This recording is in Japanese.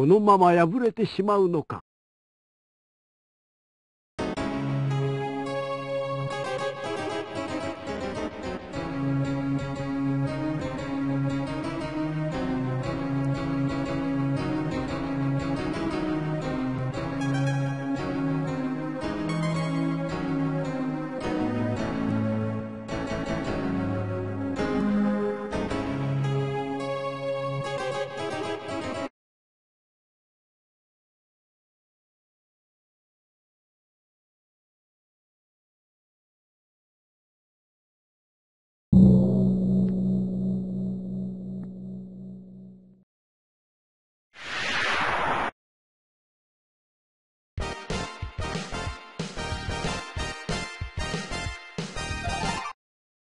このまま破れてしまうのか。